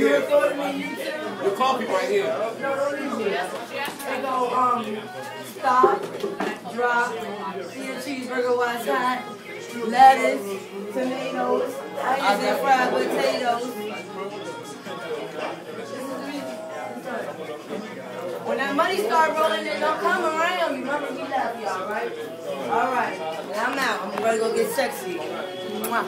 you here. recording coffee right here. They go, um, stop, drop, see your cheeseburger, while it's hot, lettuce, tomatoes, onions and fried potatoes. When that money start rolling in, don't come around me. Remember, we love y'all, right? All right. Now I'm out. I'm ready to go get sexy. Mwah.